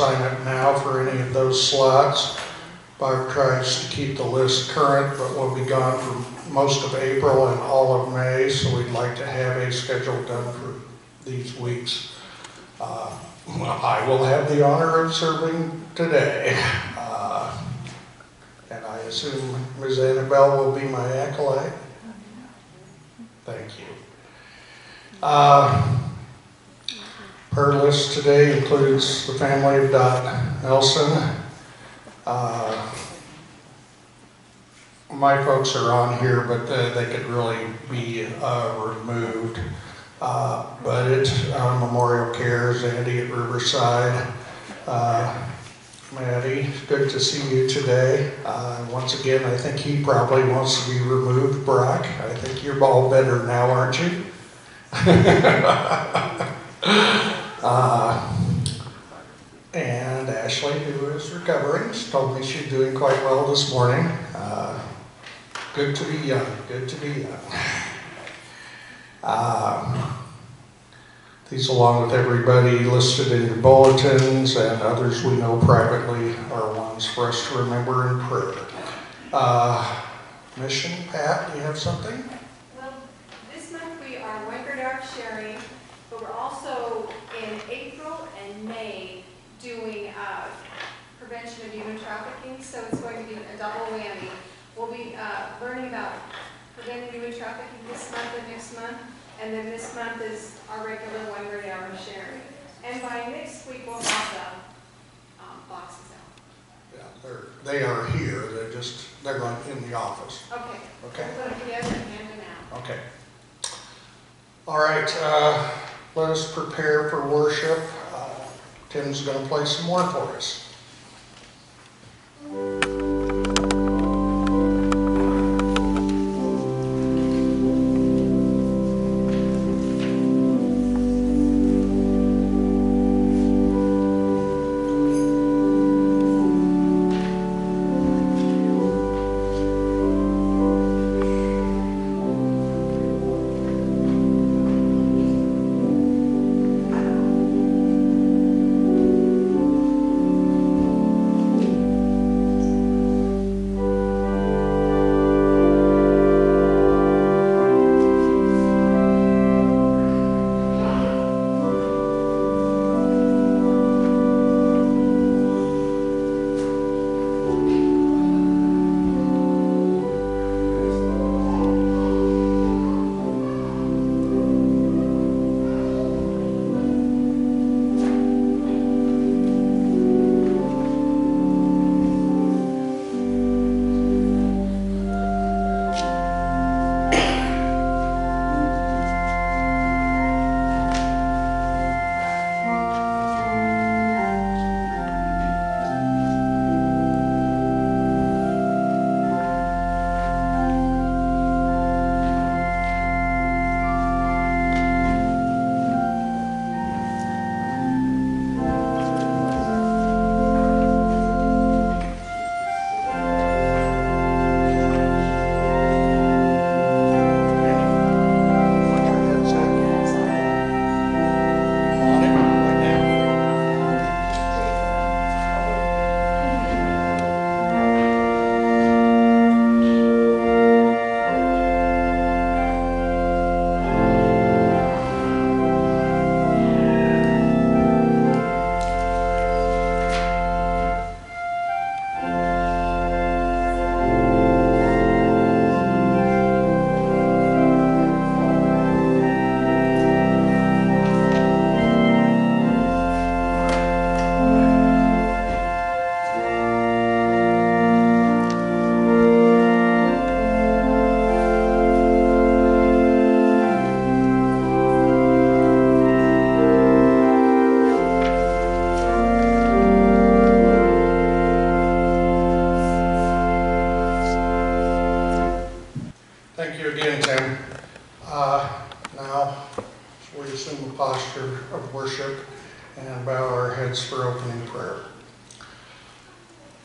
sign up now for any of those slots. Barb tries to keep the list current, but we'll be gone for most of April and all of May, so we'd like to have a schedule done for these weeks. Uh, I will have the honor of serving today. Uh, And I assume Ms. Annabelle will be my acolyte? Thank you. Uh, Her list today includes the family of Dot Nelson. Uh, My folks are on here, but uh, they could really be uh, removed. Uh, it's uh, Memorial Cares, Andy at Riverside. Maddie, good to see you today. Uh, Once again, I think he probably wants to be removed, Brock. I think you're all better now, aren't you? Uh, And Ashley, who is recovering, told me she's doing quite well this morning. Uh, Good to be young, good to be young. Um, These, along with everybody listed in your bulletins and others we know privately, are ones for us to remember in prayer. Uh, Mission, Pat, do you have something? Well, this month we are Weinberg sharing, but we're also in April and May doing uh, prevention of human trafficking, so it's going to be a double whammy. We'll be uh, learning about preventing human trafficking this month and next month, and then this month is our regular Weinberg hour sharing. And by next week, we'll have the um, boxes out. Yeah, they're, they are here, they're just, they're like in the office, Okay. okay? We'll put them together and hand them out. Okay. All right, uh, let us prepare for worship. Uh, Tim's gonna play some more for us.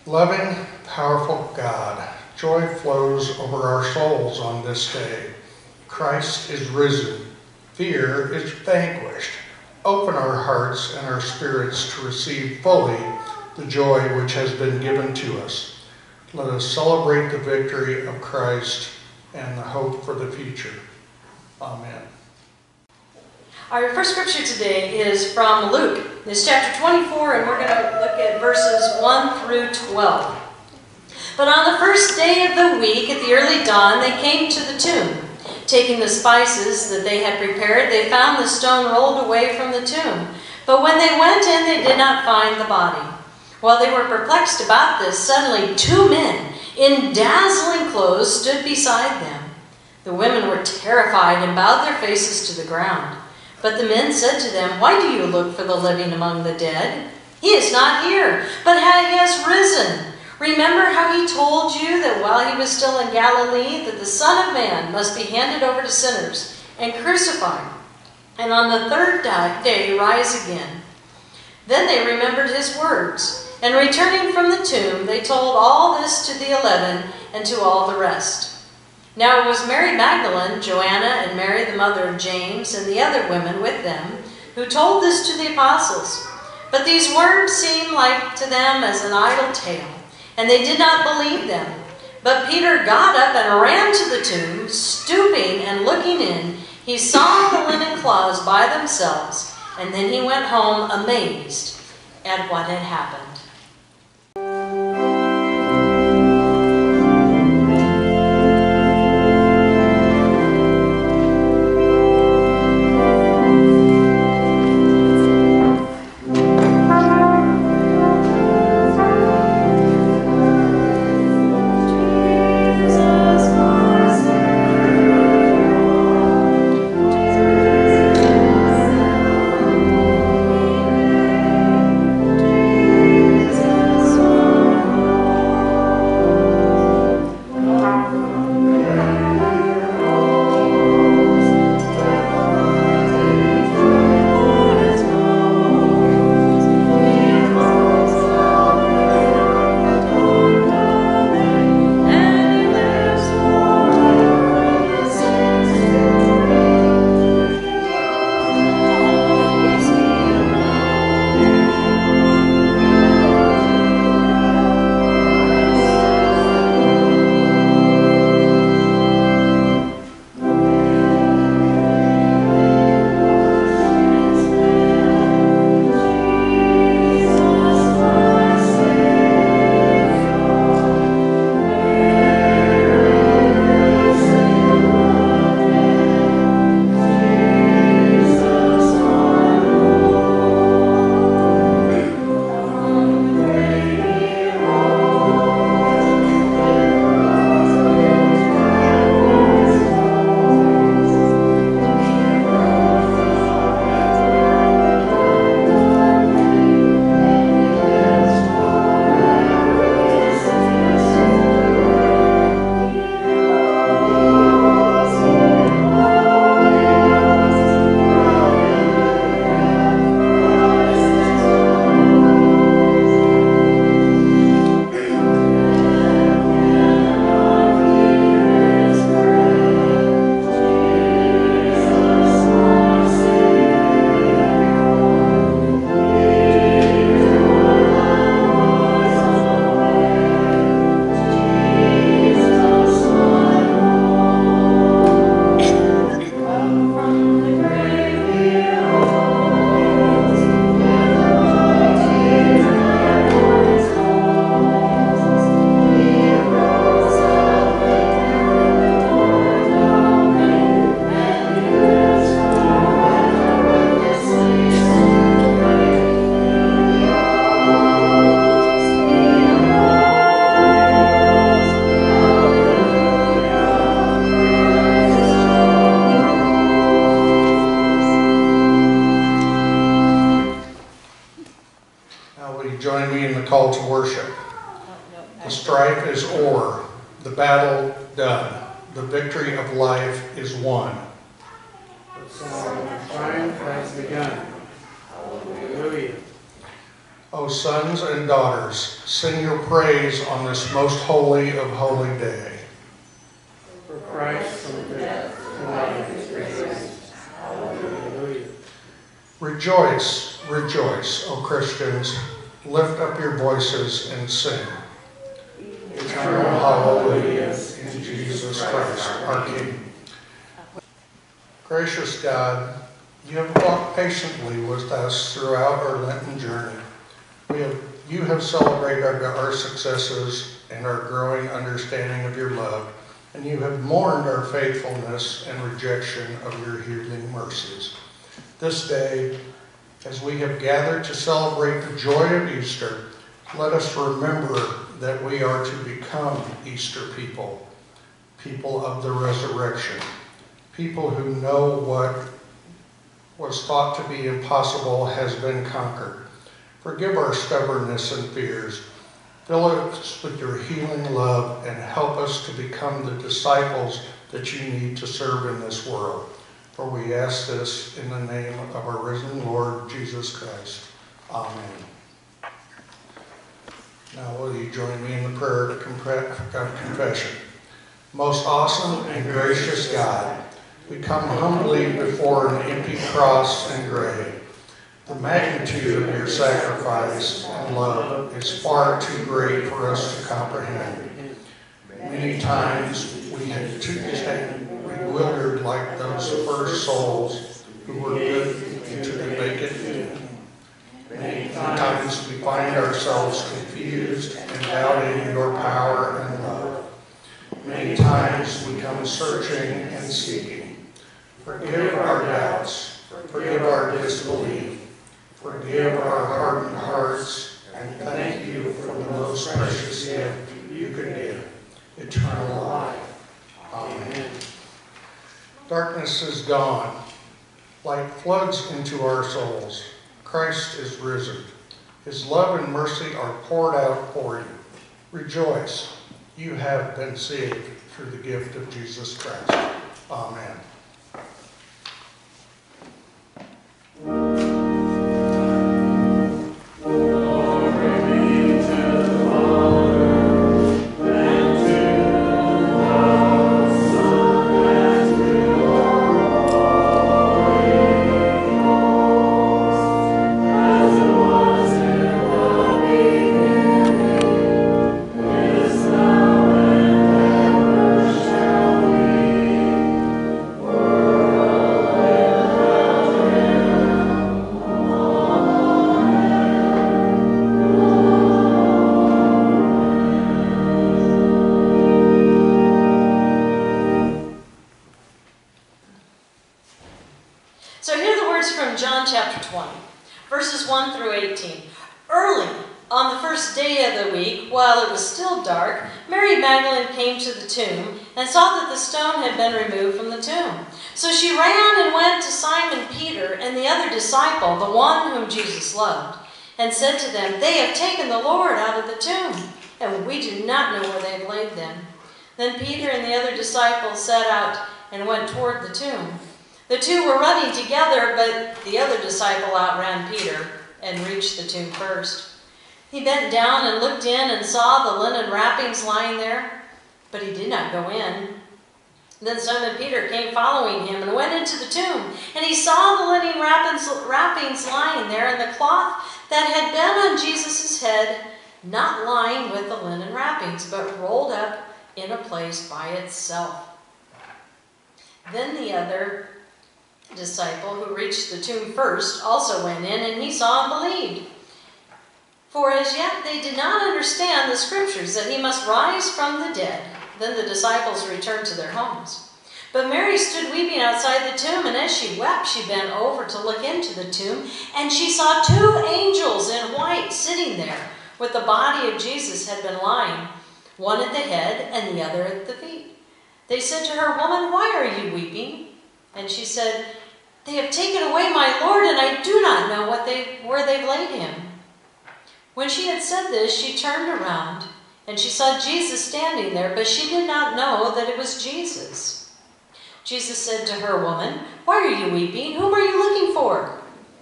Loving, powerful God, joy flows over our souls on this day. Christ is risen. Fear is vanquished. Open our hearts and our spirits to receive fully the joy which has been given to us. Let us celebrate the victory of Christ and the hope for the future. Amen. Our first scripture today is from Luke. It's chapter 24, and we're going to look at verses 1 through 12. But on the first day of the week, at the early dawn, they came to the tomb. Taking the spices that they had prepared, they found the stone rolled away from the tomb. But when they went in, they did not find the body. While they were perplexed about this, suddenly two men in dazzling clothes stood beside them. The women were terrified and bowed their faces to the ground. But the men said to them, Why do you look for the living among the dead? He is not here, but he has risen. Remember how he told you that while he was still in Galilee, that the Son of Man must be handed over to sinners and crucified, and on the third day rise again. Then they remembered his words, and returning from the tomb, they told all this to the eleven and to all the rest. Now it was Mary Magdalene, Joanna, and Mary the mother of James, and the other women with them, who told this to the apostles. But these words seemed like to them as an idle tale, and they did not believe them. But Peter got up and ran to the tomb, stooping and looking in. He saw the linen cloths by themselves, and then he went home amazed at what had happened. Faithfulness and rejection of your healing mercies. This day, as we have gathered to celebrate the joy of Easter, let us remember that we are to become Easter people, people of the resurrection, people who know what was thought to be impossible has been conquered. Forgive our stubbornness and fears. Fill us with your healing love and help us to become the disciples that you need to serve in this world. For we ask this in the name of our risen Lord Jesus Christ. Amen. Now will you join me in the prayer of confession? Most awesome and gracious God, we come humbly before an empty cross and grave. The magnitude of your sacrifice and love is far too great for us to comprehend. Many times we have too bewildered like those first souls who were good into the vacant Many times we find ourselves confused and doubting your power and love. Many times we come searching and seeking. Forgive our doubts. Forgive our disbelief. Forgive our hardened hearts. And thank you for the most precious gift you can give, eternal life. Amen. Darkness is gone. Light floods into our souls. Christ is risen. His love and mercy are poured out for you. Rejoice. You have been saved through the gift of Jesus Christ. Amen. Loved, and said to them, They have taken the Lord out of the tomb, and we do not know where they have laid them. Then Peter and the other disciple set out and went toward the tomb. The two were running together, but the other disciple outran Peter and reached the tomb first. He bent down and looked in and saw the linen wrappings lying there, but he did not go in. Then Simon Peter came following him and went into the tomb, and he saw the linen wrappings, lying there, and the cloth that had been on Jesus' head, not lying with the linen wrappings, but rolled up in a place by itself. Then the other disciple who reached the tomb first also went in, and he saw and believed. For as yet they did not understand the scriptures that he must rise from the dead. Then the disciples returned to their homes. But Mary stood weeping outside the tomb, and as she wept, she bent over to look into the tomb, and she saw two angels in white sitting there, with the body of Jesus had been lying, one at the head and the other at the feet. They said to her, Woman, why are you weeping? And she said, They have taken away my Lord, and I do not know what they, where they've laid him. When she had said this, she turned around, and she saw Jesus standing there, but she did not know that it was Jesus. Jesus said to her, Woman, why are you weeping? Whom are you looking for?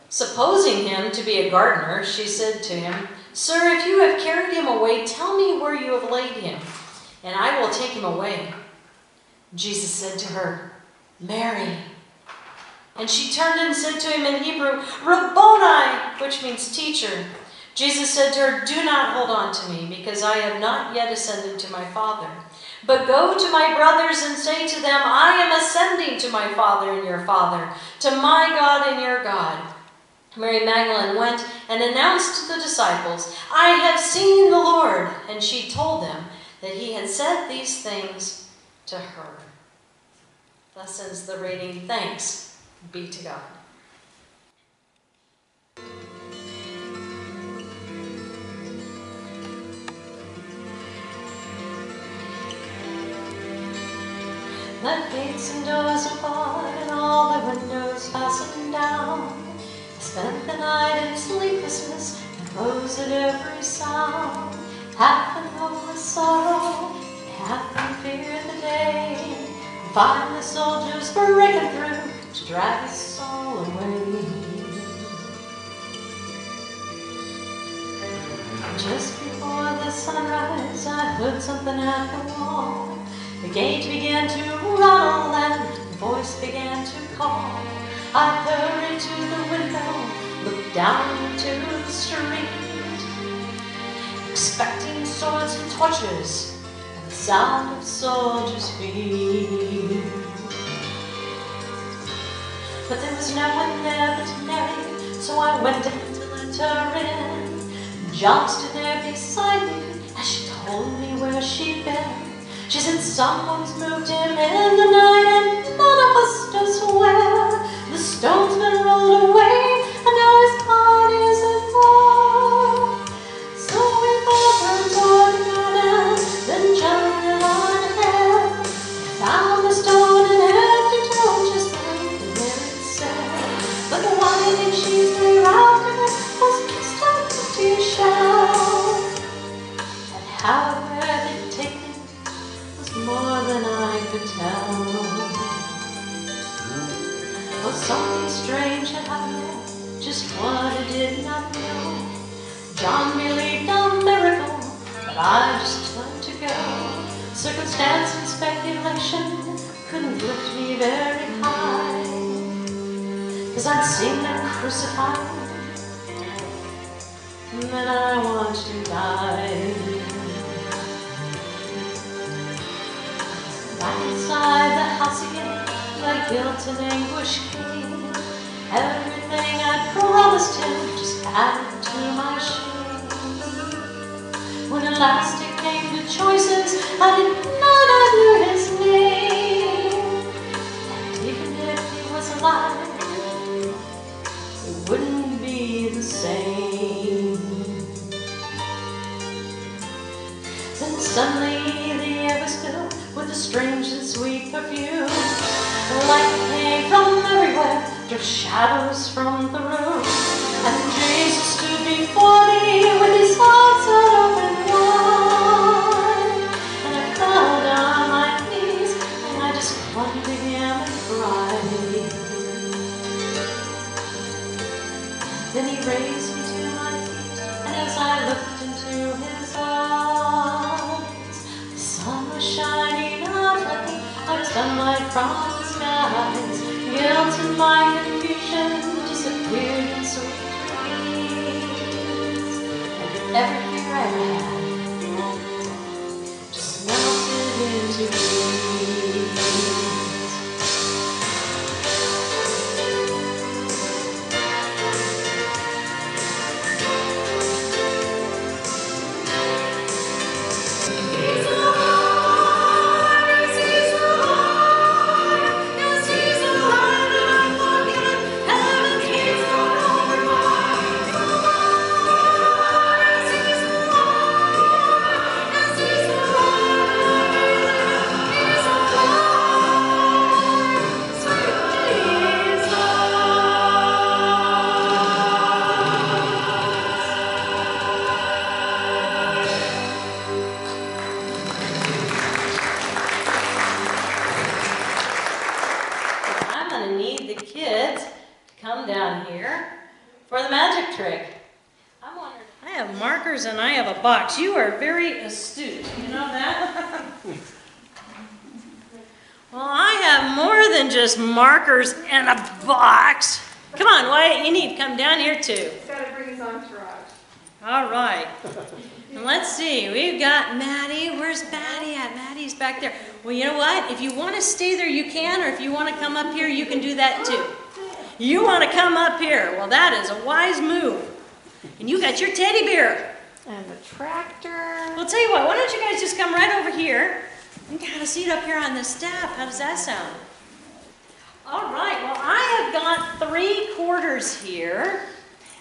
Supposing him to be a gardener, she said to him, Sir, if you have carried him away, tell me where you have laid him, and I will take him away. Jesus said to her, Mary. And she turned and said to him in Hebrew, Rabboni, which means teacher. Jesus said to her, Do not hold on to me, because I have not yet ascended to my Father. But go to my brothers and say to them, I am ascending to my Father and your Father, to my God and your God. Mary Magdalene went and announced to the disciples, I have seen the Lord. And she told them that he had said these things to her. Thus ends the reading. Thanks be to God. The gates and doors are barred and all the windows fastened down. I spent the night in sleeplessness and rose at every sound. Half in hopeless sorrow, half in fear of the day. Find the soldiers breaking through to drag his soul away. Just before the sunrise, I heard something at the wall. The gate began to rattle and the voice began to call. I hurried to the window, looked down into the street, expecting swords and torches and the sound of soldiers' feet. But there was no one there but Mary, so I went in to let her in. John stood there beside me as she told me where she'd been. She said someone's moved him in the night and none of us knows where. The stone's been rolled away John believed a miracle, but I just turned to go. Circumstance and speculation couldn't lift me very high. Cause I'd seen them crucified, and then I watched him die. Back inside the house again, my guilt and anguish came. Everything I promised him just added to my shame. When at last it came to choices, I did not knew his name. And even if he was alive, it wouldn't be the same. Then suddenly the air was filled with a strange and sweet perfume. Light came from everywhere, drove shadows from the room. And Jesus stood before me with his arms from the skies. Guilt and my than just markers and a box. Come on, Wyatt, you need to come down here too. He's got to bring his entourage. All right. And let's see, we've got Maddie. Where's Maddie at? Maddie's back there. Well, you know what? If you want to stay there, you can, or if you want to come up here, you can do that too. You want to come up here. Well, that is a wise move. And you got your teddy bear. And the tractor. Well, tell you what, why don't you guys just come right over here and kind of seat up here on this step? How does that sound? All right, well, I have got three quarters here,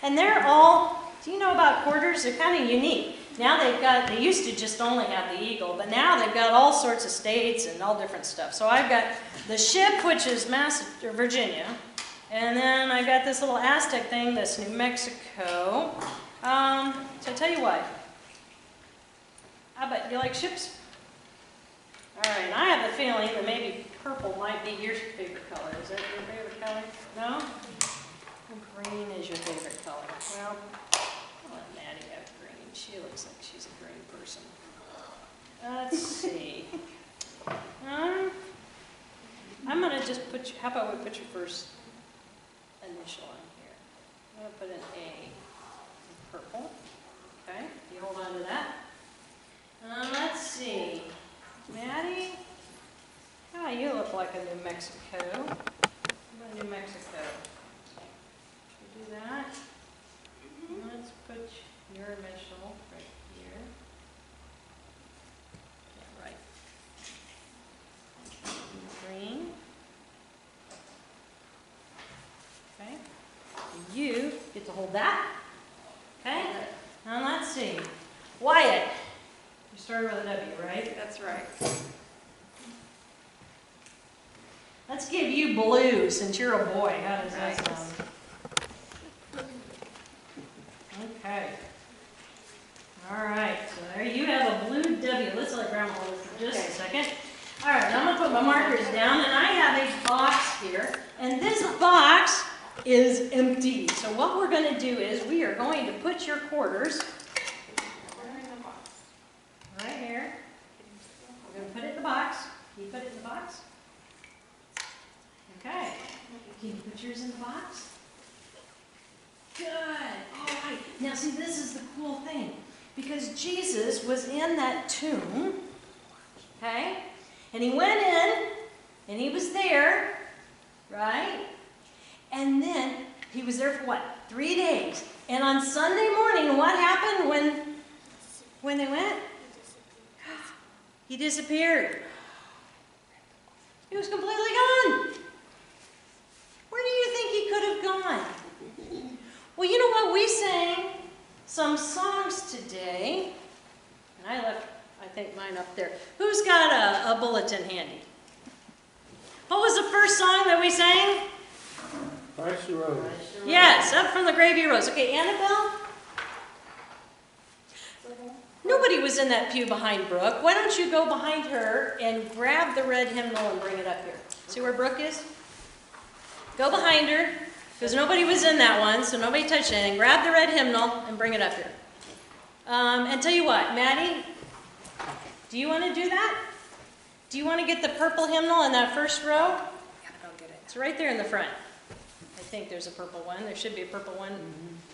and they're all, do you know about quarters? They're kind of unique. Now they've got, they used to just only have the eagle, but now they've got all sorts of states and all different stuff. So I've got the ship, which is Mass, Virginia, and then I've got this little Aztec thing, that's New Mexico. Um, so I tell you what, how about, you like ships? All right, and I have a feeling that maybe purple might be your favorite color. Is that your favorite color? No? Green is your favorite color. Well, I'll let Maddie have green. She looks like she's a green person. Let's see. Um, I'm gonna just put, you- how about we put your first initial on here? I'm gonna put an A, in purple. Okay, you hold on to that. Uh, let's see. Maddie? Ah, you look like a New Mexico. About New Mexico? We do that? Let's put your initial right here. Yeah, right. Green. Okay. You get to hold that. Okay? Now let's see. Wyatt. You started with a W, right? That's right. Let's give you blue since you're a boy. How does that sound? Okay. All right, so there you have a blue W. Let's let Grandma hold it for just a second. All right, I'm gonna put my markers down and I have a box here. And this box is empty. So what we're gonna do is we are going to put your quarters right here. We're gonna put it in the box. Can you put it in the box? Okay. Can you put yours in the box? Good. All right. Now, see, this is the cool thing. Because Jesus was in that tomb, okay? And he went in, and he was there, right? And then he was there for what? Three days. And on Sunday morning, what happened when, when they went? He disappeared. He was completely gone. Where do you think he could have gone? Well, you know what? We sang some songs today, and I left, I think, mine up there. Who's got a, a bulletin handy? What was the first song that we sang? Christ the road. Yes, up from the grave he rose. Okay, Annabelle? Nobody was in that pew behind Brooke. Why don't you go behind her and grab the red hymnal and bring it up here? See where Brooke is? Go behind her, because nobody was in that one, so nobody touched anything. Grab the red hymnal and bring it up here. Um, and tell you what, Maddie, do you want to do that? Do you want to get the purple hymnal in that first row? It. It's right there in the front. I think there's a purple one. There should be a purple one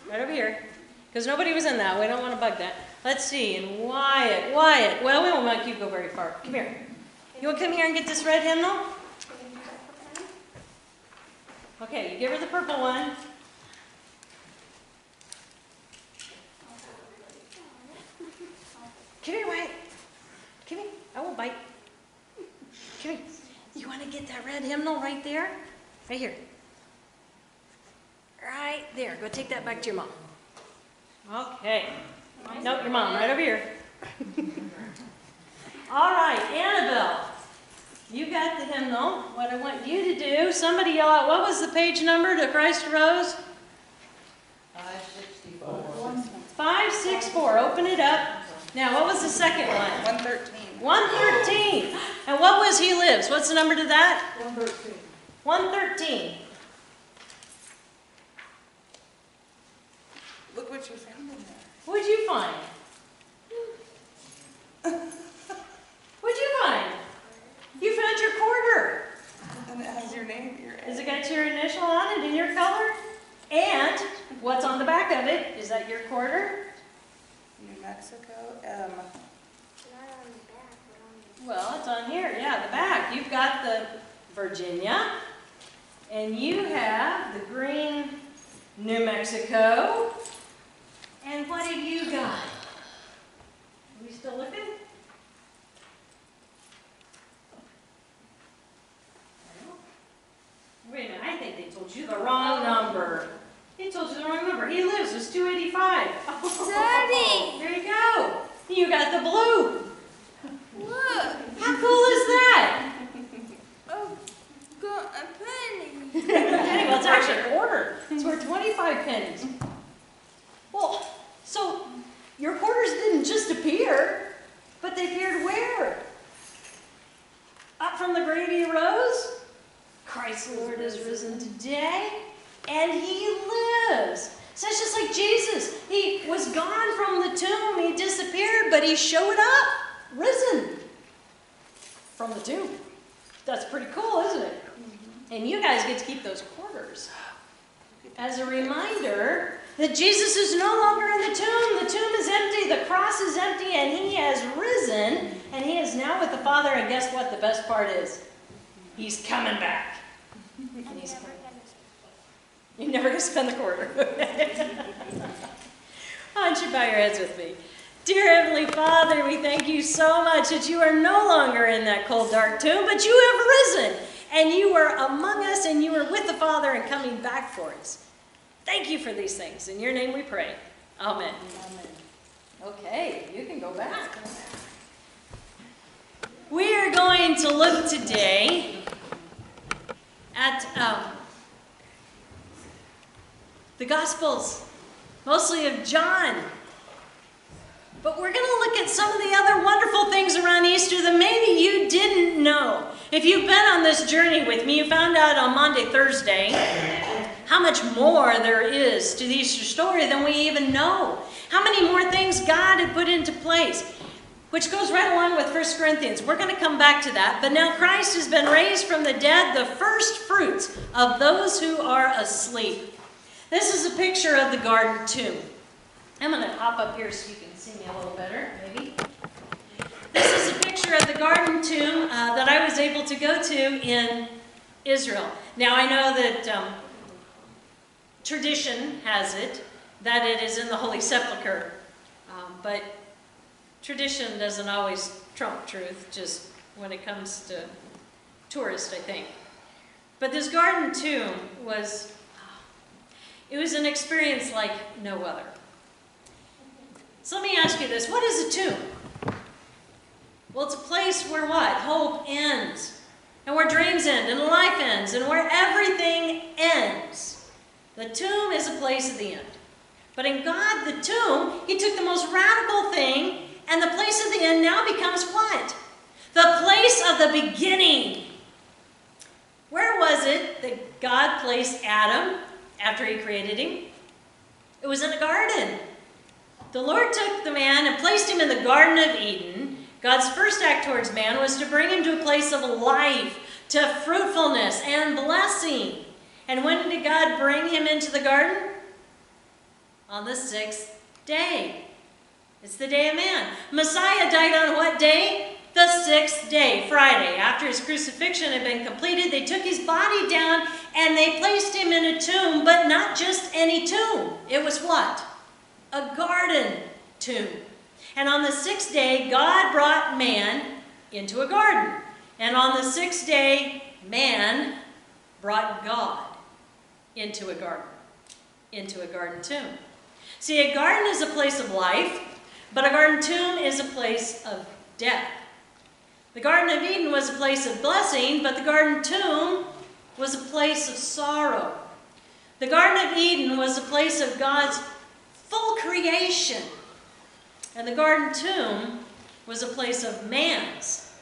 right over here. Because nobody was in that. We don't want to bug that. Let's see. And Wyatt, Wyatt. Well, we won't make you go very far. Come here. You want to come here and get this red hymnal? Okay, you give her the purple one. Come here, Wyatt. Come here. I won't bite. Come here. You want to get that red hymnal right there? Right here. Right there. Go take that back to your mom. Okay. Nope, your mom, right over here. All right, Annabelle. You got the hymnal. What I want you to do, somebody yell out, what was the page number to Christ Rose? 564. 564. Open it up. Now, what was the second one? 113. 113. And what was He Lives? What's the number to that? 113. 113. Look what you found in there. What'd you find? What'd you find? You found your quarter. And it has your name, your Is it got your initial on it in your color? And what's on the back of it? Is that your quarter? New Mexico um, Well, it's on here. Yeah, the back. You've got the Virginia, and you have the green New Mexico. And what have you got? Are we still looking? Wait a minute, I think they told you the wrong number. They told you the wrong number. He lives was 285. Daddy! There you go. You got the blue. Look! How cool is that? Oh, got a penny! Penny, well, it's actually a quarter. It's worth 25 pennies. Well, so your quarters didn't just appear, but they appeared where? Up from the grave he rose? Christ the Lord has risen today, and he lives. So it's just like Jesus. He was gone from the tomb, he disappeared, but he showed up, risen from the tomb. That's pretty cool, isn't it? And you guys get to keep those quarters as a reminder that Jesus is no longer in the tomb. The tomb is empty, the cross is empty, and he has risen, and he is now with the Father. And guess what? The best part is he's coming back. And he's coming. You're never going to spend the quarter. Why don't you bow your heads with me? Dear Heavenly Father, we thank you so much that you are no longer in that cold, dark tomb, but you have risen and you are among us and you are with the Father and coming back for us. Thank you for these things. In your name we pray. Amen. Okay, you can go back. We are going to look today at um, the Gospels, mostly of John. But we're going to look at some of the other wonderful things around Easter that maybe you didn't know. If you've been on this journey with me, you found out on Monday, Thursday, how much more there is to the Easter story than we even know. How many more things God had put into place, which goes right along with 1 Corinthians. We're going to come back to that. But now Christ has been raised from the dead, the first fruits of those who are asleep. This is a picture of the garden tomb. I'm going to hop up here so you can see me a little better, maybe. This is a picture of the garden tomb uh, that I was able to go to in Israel. Now, I know that um, tradition has it that it is in the Holy Sepulchre, um, but tradition doesn't always trump truth, just when it comes to tourists, I think. But this garden tomb was, it was an experience like no other. So let me ask you this, what is a tomb? Well, it's a place where what? Hope ends. And where dreams end, and life ends, and where everything ends. The tomb is a place of the end. But in God, the tomb, He took the most radical thing, and the place of the end now becomes what? The place of the beginning. Where was it that God placed Adam after He created him? It was in a garden. The Lord took the man and placed him in the Garden of Eden. God's first act towards man was to bring him to a place of life, to fruitfulness and blessing. And when did God bring him into the garden? On the sixth day. It's the day of man. Messiah died on what day? The sixth day, Friday. After his crucifixion had been completed, they took his body down and they placed him in a tomb, but not just any tomb. It was what? A garden tomb. And on the sixth day, God brought man into a garden. And on the sixth day, man brought God into a garden, into a garden tomb. See, a garden is a place of life, but a garden tomb is a place of death. The Garden of Eden was a place of blessing, but the garden tomb was a place of sorrow. The Garden of Eden was a place of God's full creation. And the garden tomb was a place of man's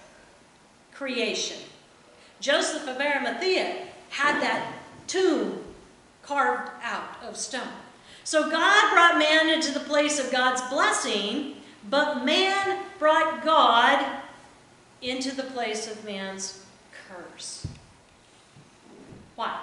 creation. Joseph of Arimathea had that tomb carved out of stone. So God brought man into the place of God's blessing, but man brought God into the place of man's curse. Why?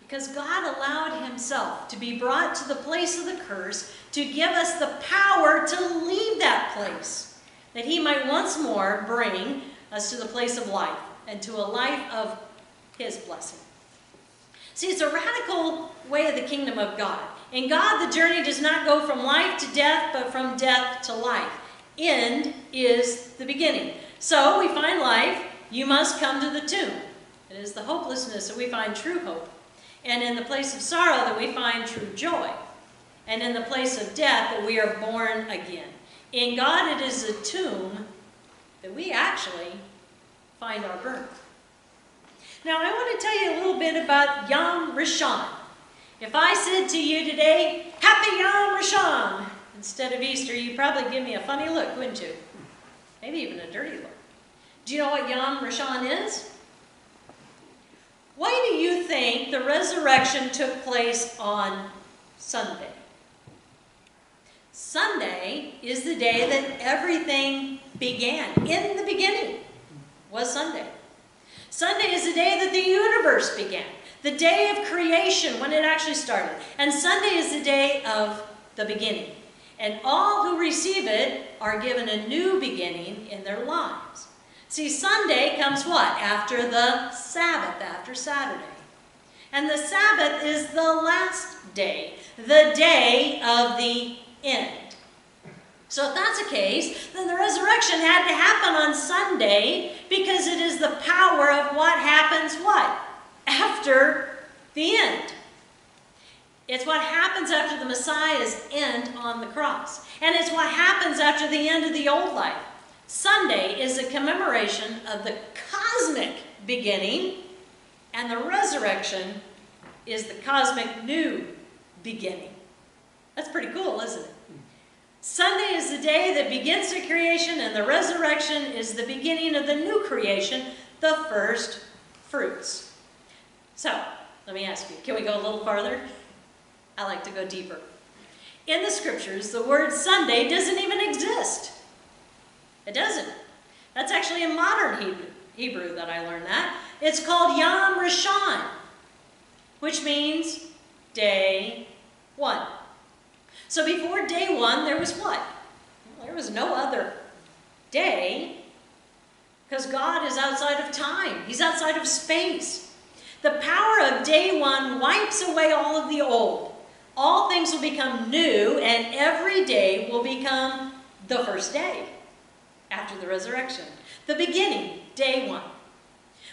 Because God allowed himself to be brought to the place of the curse to give us the power to leave that place, that he might once more bring us to the place of life and to a life of his blessing. See, it's a radical way of the kingdom of God. In God, the journey does not go from life to death, but from death to life. End is the beginning. So we find life, you must come to the tomb. It is the hopelessness that we find true hope. And in the place of sorrow that we find true joy. And in the place of death that we are born again. In God, it is a tomb that we actually find our birth. Now, I want to tell you a little bit about Yom Rishon. If I said to you today, Happy Yom Rishon, instead of Easter, you'd probably give me a funny look, wouldn't you? Maybe even a dirty look. Do you know what Yom Rishon is? Why do you think the resurrection took place on Sunday? Sunday is the day that everything began. In the beginning was Sunday. Sunday is the day that the universe began, the day of creation when it actually started. And Sunday is the day of the beginning. And all who receive it are given a new beginning in their lives. See, Sunday comes what? After the Sabbath, after Saturday. And the Sabbath is the last day, the day of the end. So if that's the case, then the resurrection had to happen on Sunday because it is the power of what happens what? After the end. It's what happens after the Messiah's end on the cross. And it's what happens after the end of the old life. Sunday is a commemoration of the cosmic beginning, and the resurrection is the cosmic new beginning. That's pretty cool, isn't it? Sunday is the day that begins the creation, and the resurrection is the beginning of the new creation, the first fruits. So, let me ask you, can we go a little farther? I like to go deeper. In the scriptures, the word Sunday doesn't even exist. It doesn't. That's actually a modern Hebrew, Hebrew that I learned that. It's called Yom Rishon, which means day one. So before day one, there was what? Well, there was no other day because God is outside of time. He's outside of space. The power of day one wipes away all of the old. All things will become new, and every day will become the first day after the resurrection. The beginning, day one.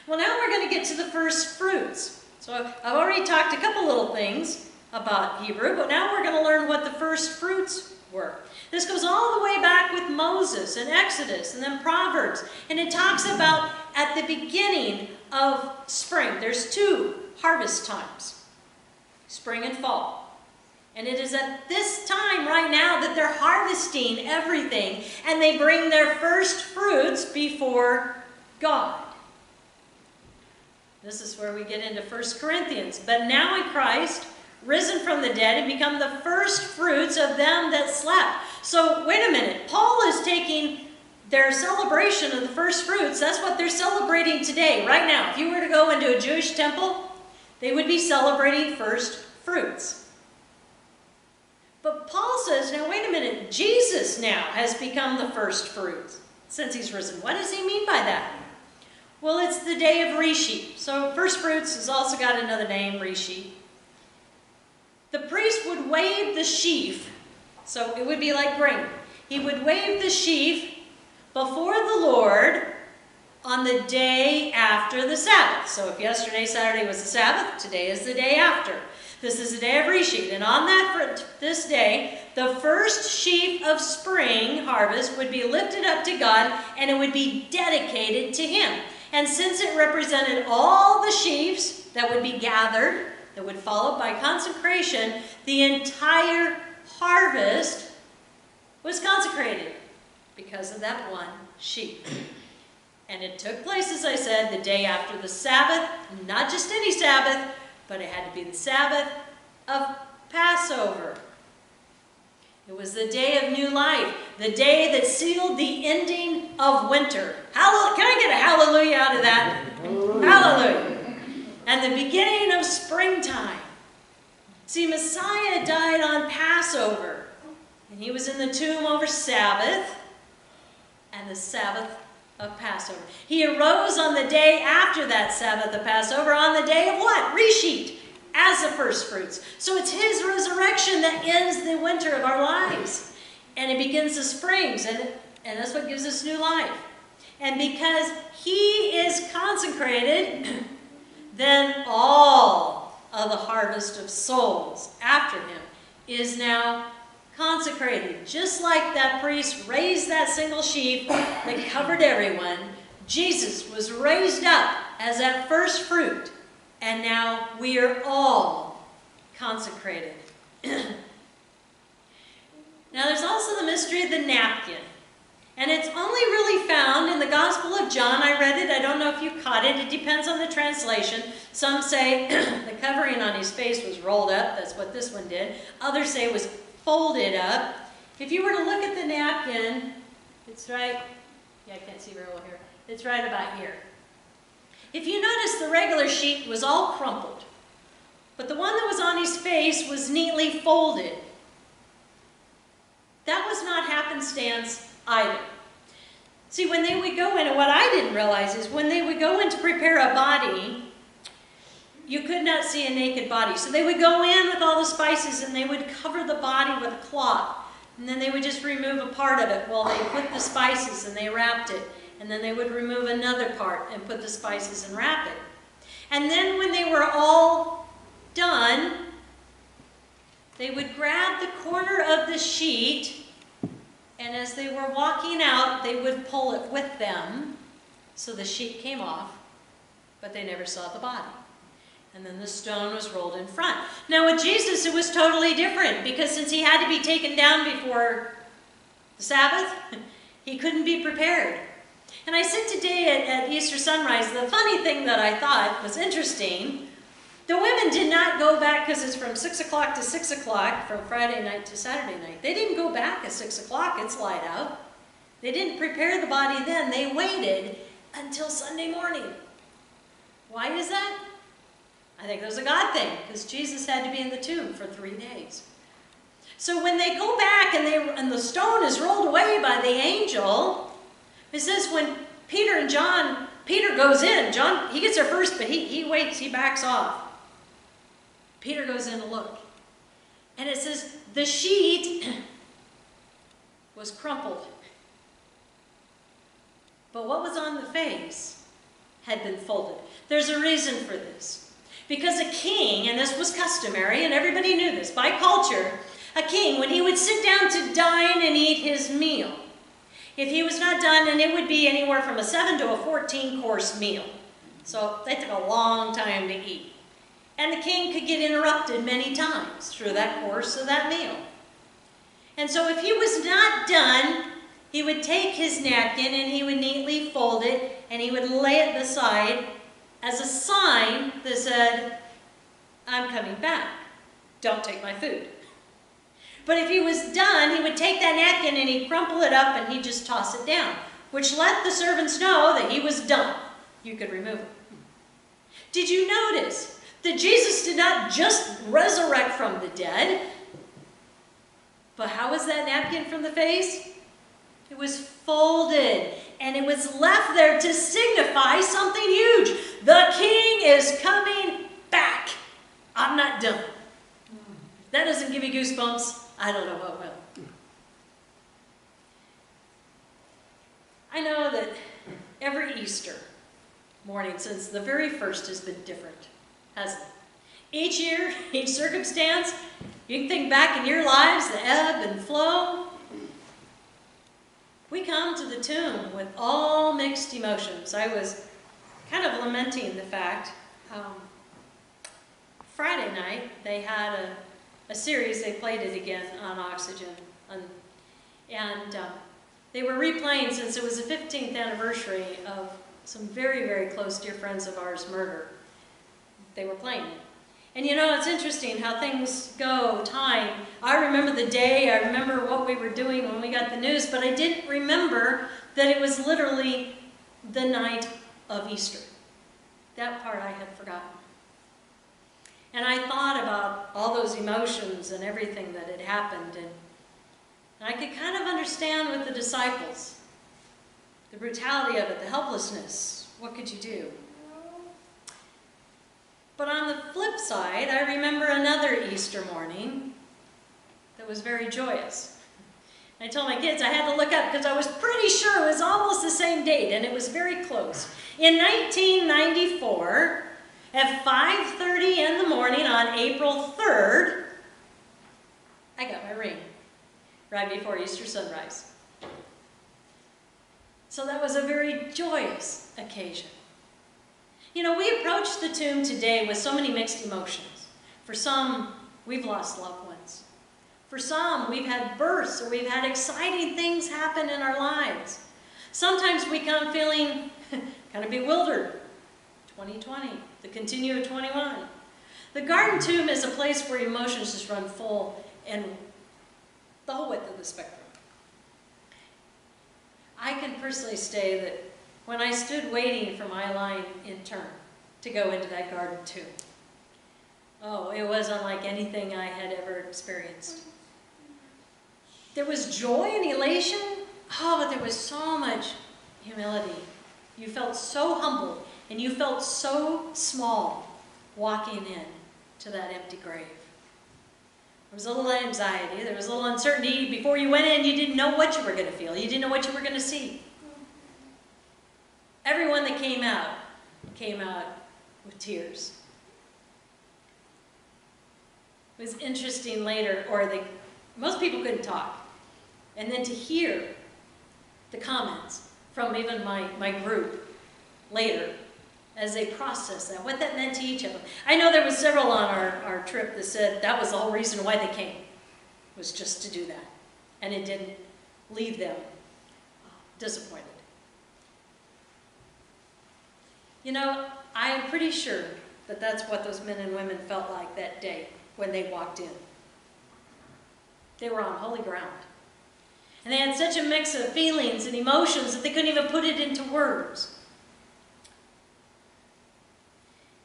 Well, now we're going to get to the first fruits. So I've already talked a couple little things about Hebrew, but now we're going to learn what the first fruits were. This goes all the way back with Moses and Exodus and then Proverbs. And it talks about at the beginning of spring. There's two harvest times, spring and fall. And it is at this time right now that they're harvesting everything and they bring their first fruits before God. This is where we get into 1 Corinthians. But now in Christ, risen from the dead, and become the first fruits of them that slept. So, wait a minute. Paul is taking their celebration of the first fruits. That's what they're celebrating today, right now. If you were to go into a Jewish temple, they would be celebrating first fruits. But Paul says, now wait a minute, Jesus now has become the first fruits since he's risen. What does he mean by that? Well, it's the day of Resheet. So first fruits has also got another name, Resheet. The priest would wave the sheaf, so it would be like grain. He would wave the sheaf before the Lord on the day after the Sabbath. So if yesterday, Saturday was the Sabbath, today is the day after. This is the day of Reshith. And on that this day, the first sheaf of spring harvest would be lifted up to God and it would be dedicated to Him. And since it represented all the sheaves that would be gathered, would follow by consecration, the entire harvest was consecrated because of that one sheep. And it took place, as I said, the day after the Sabbath, not just any Sabbath, but it had to be the Sabbath of Passover. It was the day of new life, the day that sealed the ending of winter. Can I get a hallelujah out of that? And the beginning of springtime. See, Messiah died on Passover, and he was in the tomb over Sabbath and the Sabbath of Passover. He arose on the day after that Sabbath of Passover, on the day of what? Reshit, as the first fruits. So it's his resurrection that ends the winter of our lives. And it begins the springs, and, and that's what gives us new life. And because he is consecrated, then all of the harvest of souls after him is now consecrated. Just like that priest raised that single sheep that covered everyone, Jesus was raised up as that first fruit, and now we are all consecrated. now there's also the mystery of the napkin. And it's only really found in the Gospel of John. I read it. I don't know if you caught it. It depends on the translation. Some say the covering on his face was rolled up. That's what this one did. Others say it was folded up. If you were to look at the napkin, it's right, yeah, I can't see very well here. It's right about here. If you notice, the regular sheet was all crumpled, but the one that was on his face was neatly folded. That was not happenstance either. See, when they would go in, and what I didn't realize is when they would go in to prepare a body, you could not see a naked body. So they would go in with all the spices and they would cover the body with a cloth. And then they would just remove a part of it while they put the spices and they wrapped it. And then they would remove another part and put the spices and wrap it. And then when they were all done, they would grab the corner of the sheet and as they were walking out, they would pull it with them so the sheet came off, but they never saw the body. And then the stone was rolled in front. Now with Jesus, it was totally different because since he had to be taken down before the Sabbath, he couldn't be prepared. And I said today at, at Easter sunrise, the funny thing that I thought was interesting, the women did not go back because it's from 6 o'clock to 6 o'clock, from Friday night to Saturday night. They didn't go back at 6 o'clock, it's light out. They didn't prepare the body then, they waited until Sunday morning. Why is that? I think that was a God thing, because Jesus had to be in the tomb for three days. So when they go back and, they, and the stone is rolled away by the angel, it says when Peter and John, Peter goes in, John, he gets there first, but he, he waits, he backs off. Peter goes in to look. And it says, the sheet was crumpled. But what was on the face had been folded. There's a reason for this. Because a king, and this was customary, and everybody knew this, by culture, a king, when he would sit down to dine and eat his meal, if he was not done, and it would be anywhere from a 7 to a 14 course meal. So they took a long time to eat. And the king could get interrupted many times through that course of that meal. And so if he was not done, he would take his napkin and he would neatly fold it and he would lay it beside as a sign that said, I'm coming back. Don't take my food. But if he was done, he would take that napkin and he'd crumple it up and he'd just toss it down, which let the servants know that he was done. You could remove it. Did you notice that Jesus did not just resurrect from the dead, but how was that napkin from the face? It was folded and it was left there to signify something huge. The king is coming back. I'm not done. That doesn't give you goosebumps. I don't know what will. I know that every Easter morning since the very first has been different, hasn't it? Each year, each circumstance, you can think back in your lives, the ebb and flow. We come to the tomb with all mixed emotions. I was kind of lamenting the fact, um, Friday night, they had a, a series, they played it again on Oxygen. On, and uh, they were replaying, since it was the 15th anniversary of some very, very close dear friends of ours' murder. They were playing it. And you know, it's interesting how things go, time. I remember the day, I remember what we were doing when we got the news, but I didn't remember that it was literally the night of Easter. That part I had forgotten. And I thought about all those emotions and everything that had happened, and, and I could kind of understand with the disciples the brutality of it, the helplessness. What could you do? But on the flip side, I remember another Easter morning that was very joyous. I told my kids I had to look up because I was pretty sure it was almost the same date and it was very close. In 1994, at 5:30 in the morning on April 3rd, I got my ring right before Easter sunrise. So that was a very joyous occasion. You know, we approach the tomb today with so many mixed emotions. For some, we've lost loved ones. For some, we've had births or we've had exciting things happen in our lives. Sometimes we come feeling kind of bewildered. 2020, the continue of 21. The garden tomb is a place where emotions just run full and the whole width of the spectrum. I can personally say that when I stood waiting for my line in turn to go into that garden tomb, oh, it was unlike anything I had ever experienced. There was joy and elation, oh, but there was so much humility. You felt so humble and you felt so small walking in to that empty grave. There was a little anxiety, there was a little uncertainty. Before you went in, you didn't know what you were going to feel, you didn't know what you were going to see. Everyone that came out came out with tears. It was interesting later, or they, most people couldn't talk. And then to hear the comments from even my, my group later as they processed that, what that meant to each of them. I know there was several on our, our trip that said that was the whole reason why they came, was just to do that. And it didn't leave them uh, disappointed. You know, I am pretty sure that that's what those men and women felt like that day when they walked in. They were on holy ground. And they had such a mix of feelings and emotions that they couldn't even put it into words.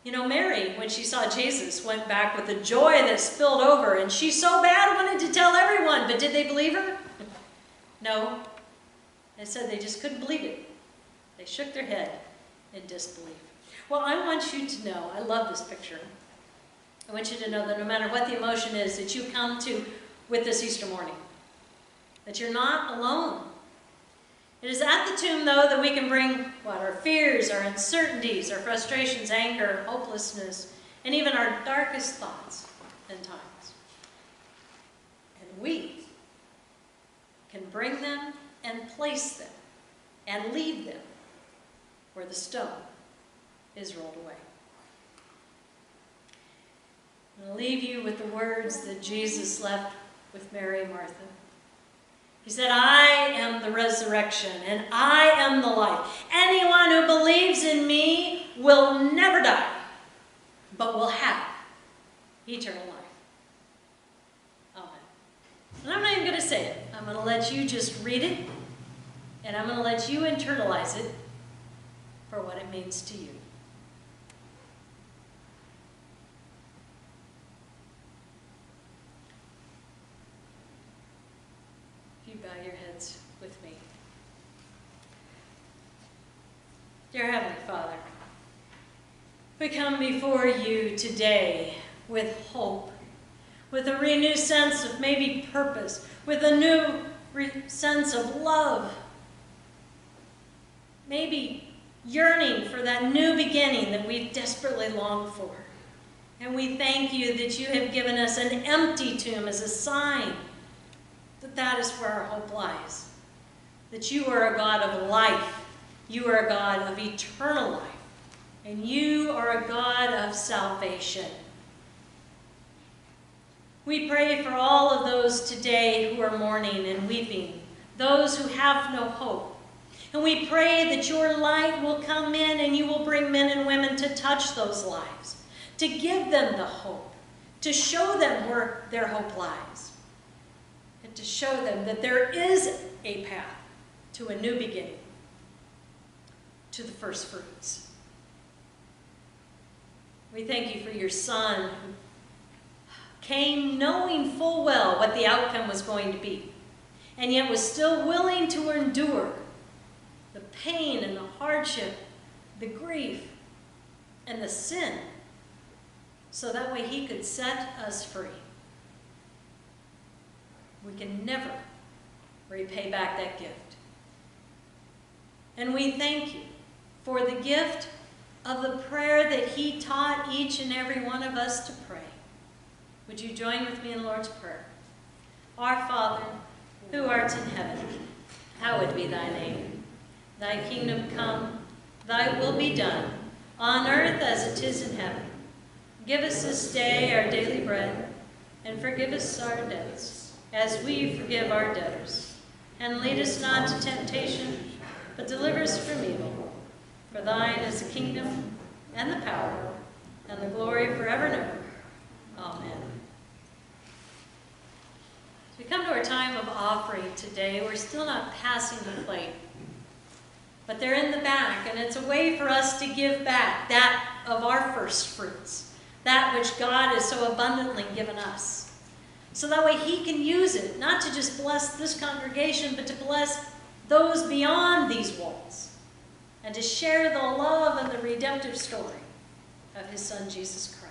You know, Mary, when she saw Jesus, went back with a joy that spilled over, and she so bad wanted to tell everyone, but did they believe her? No. They said they just couldn't believe it. They shook their head in disbelief. Well, I want you to know, I love this picture. I want you to know that no matter what the emotion is that you come to with this Easter morning, that you're not alone. It is at the tomb, though, that we can bring what our fears, our uncertainties, our frustrations, anger, hopelessness, and even our darkest thoughts and times. And we can bring them and place them and leave them where the stone is rolled away. I'm going to leave you with the words that Jesus left with Mary and Martha. He said, I am the resurrection and I am the life. Anyone who believes in me will never die, but will have eternal life. Amen. And I'm not even going to say it. I'm going to let you just read it, and I'm going to let you internalize it for what it means to you. If you bow your heads with me. Dear Heavenly Father, we come before you today with hope, with a renewed sense of maybe purpose, with a new sense of love, maybe yearning for that new beginning that we desperately long for. And we thank you that you have given us an empty tomb as a sign that that is where our hope lies. That you are a God of life. You are a God of eternal life. And you are a God of salvation. We pray for all of those today who are mourning and weeping, those who have no hope. And we pray that your light will come in and you will bring men and women to touch those lives, to give them the hope, to show them where their hope lies, and to show them that there is a path to a new beginning, to the first fruits. We thank you for your son who came knowing full well what the outcome was going to be, and yet was still willing to endure the pain and the hardship, the grief, and the sin, so that way he could set us free. We can never repay back that gift. And we thank you for the gift of the prayer that he taught each and every one of us to pray. Would you join with me in the Lord's Prayer? Our Father, who art in heaven, hallowed be thy name. Thy kingdom come, thy will be done, on earth as it is in heaven. Give us this day our daily bread, and forgive us our debts, as we forgive our debtors. And lead us not to temptation, but deliver us from evil. For thine is the kingdom, and the power, and the glory forever and ever. Amen. As we come to our time of offering today, we're still not passing the plate. But they're in the back, and it's a way for us to give back that of our first fruits, that which God has so abundantly given us. So that way He can use it, not to just bless this congregation, but to bless those beyond these walls, and to share the love and the redemptive story of His Son, Jesus Christ.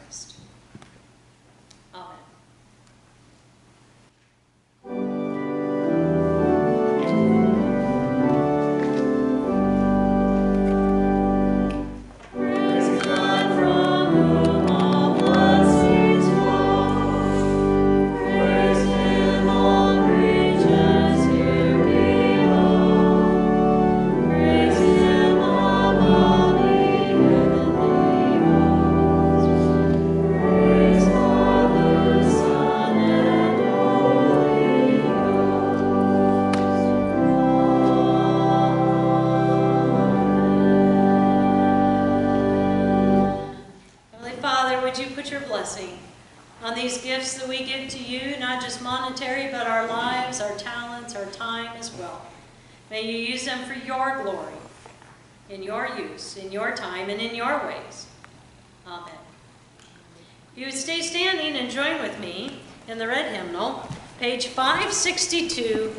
The red hymnal, page 562,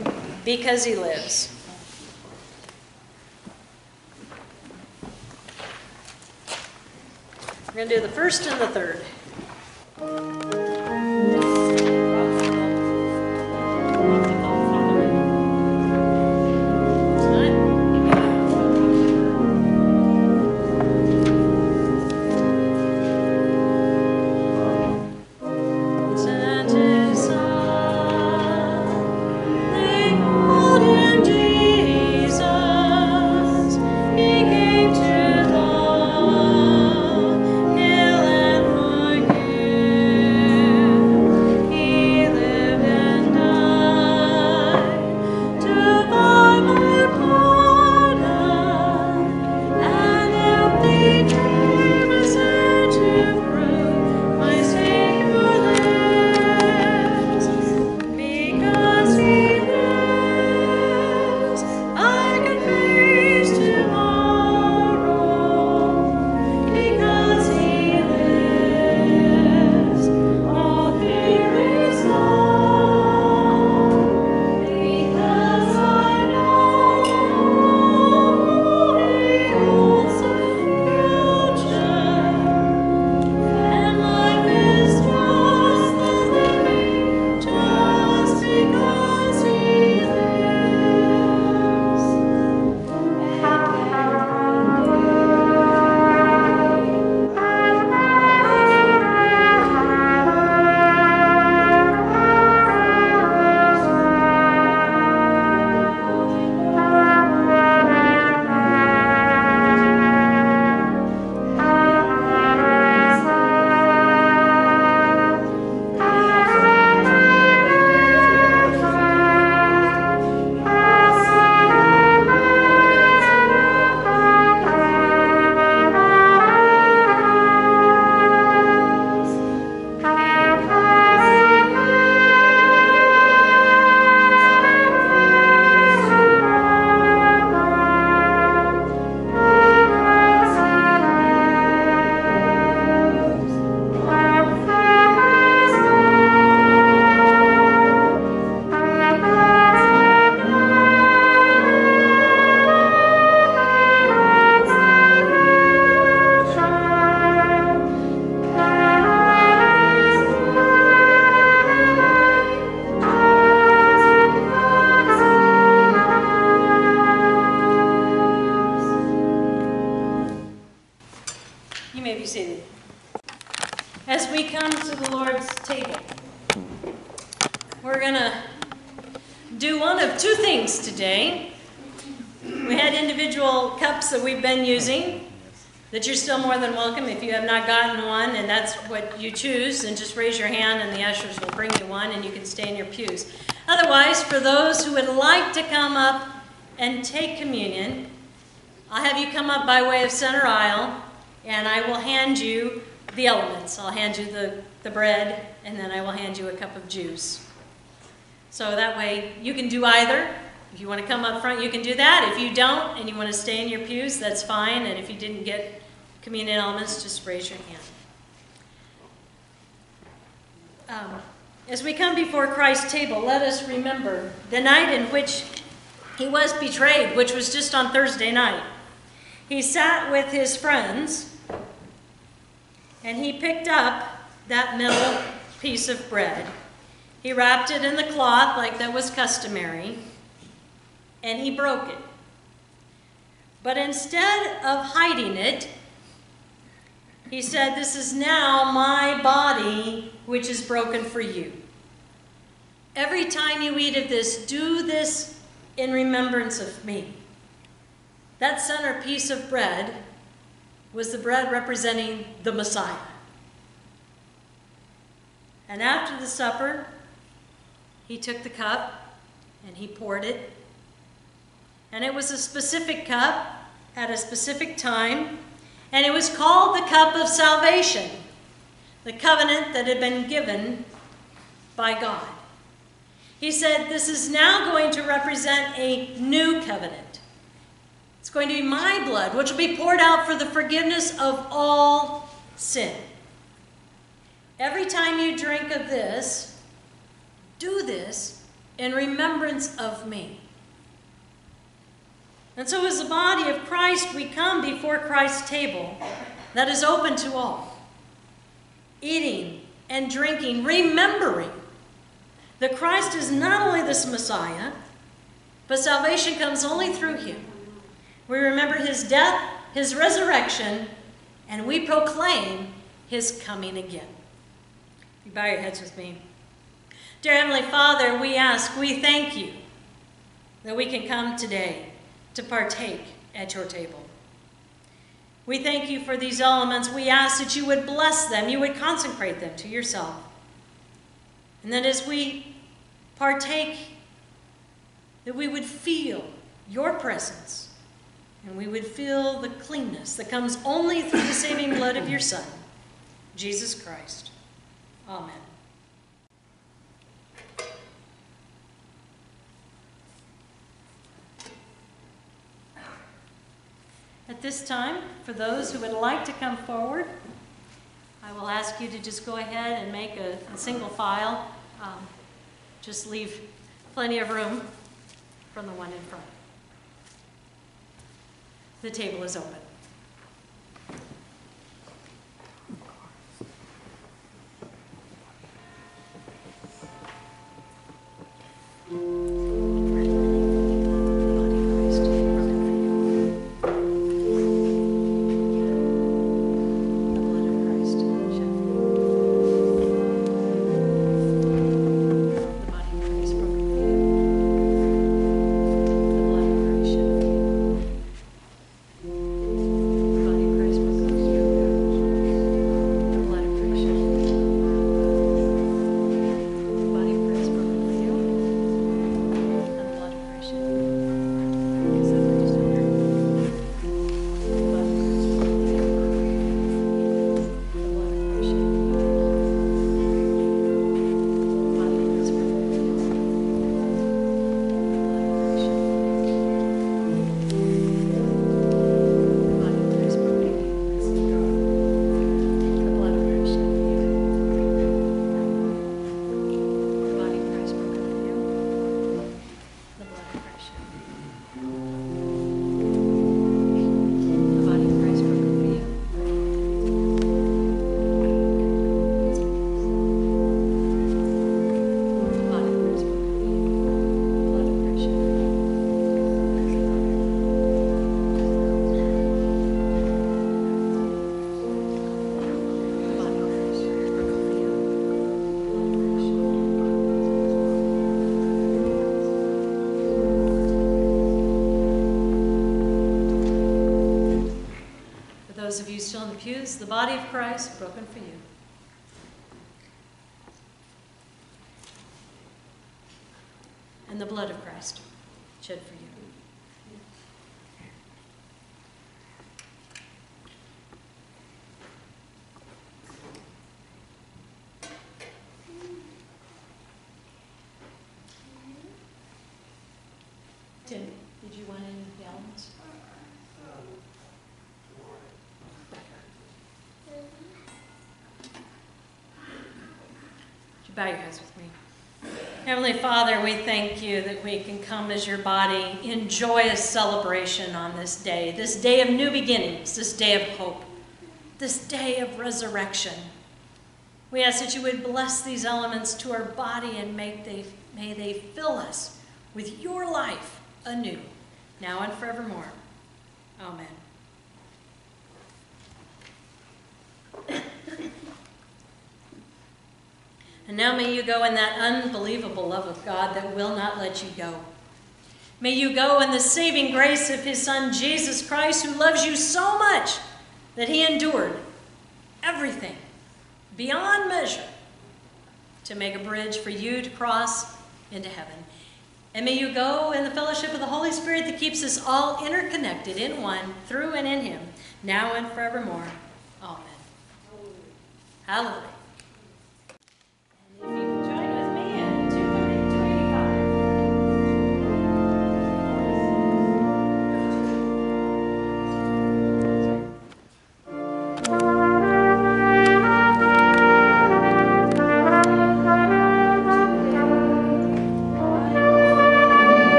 Because He Lives. We're going to do the first and the third. You choose, then just raise your hand and the ushers will bring you one and you can stay in your pews. Otherwise, for those who would like to come up and take communion, I'll have you come up by way of center aisle and I will hand you the elements. I'll hand you the, the bread and then I will hand you a cup of juice. So that way you can do either. If you want to come up front, you can do that. If you don't and you want to stay in your pews, that's fine. And if you didn't get communion elements, just raise your hand. Um, as we come before Christ's table, let us remember the night in which he was betrayed, which was just on Thursday night. He sat with his friends and he picked up that middle piece of bread. He wrapped it in the cloth like that was customary and he broke it. But instead of hiding it, he said, This is now my body, which is broken for you. Every time you eat of this, do this in remembrance of me. That center piece of bread was the bread representing the Messiah. And after the supper, he took the cup and he poured it. And it was a specific cup at a specific time. And it was called the cup of salvation, the covenant that had been given by God. He said, This is now going to represent a new covenant. It's going to be my blood, which will be poured out for the forgiveness of all sin. Every time you drink of this, do this in remembrance of me. And so, as the body of Christ, we come before Christ's table that is open to all, eating and drinking, remembering that Christ is not only this Messiah, but salvation comes only through him. We remember his death, his resurrection, and we proclaim his coming again. You bow your heads with me. Dear Heavenly Father, we ask, we thank you that we can come today to partake at your table. We thank you for these elements. We ask that you would bless them, you would consecrate them to yourself. And that as we partake, that we would feel your presence and we would feel the cleanness that comes only through the saving blood of your Son, Jesus Christ. Amen. At this time, for those who would like to come forward, I will ask you to just go ahead and make a, a single file. Um, just leave plenty of room from the one in front. The table is open. The body of Christ broken for you. And the blood of Christ shed for you. Tim, did you want any elements? Would you bow your heads with me? Heavenly Father, we thank you that we can come as your body in joyous celebration on this day, this day of new beginnings, this day of hope, this day of resurrection. We ask that you would bless these elements to our body and make they, may they fill us with your life anew, now and forevermore. Amen. And now may you go in that unbelievable love of God that will not let you go. May you go in the saving grace of his Son, Jesus Christ, who loves you so much that he endured everything beyond measure to make a bridge for you to cross into heaven. And may you go in the fellowship of the Holy Spirit that keeps us all interconnected in one, through and in him, now and forevermore. Amen. Hallelujah.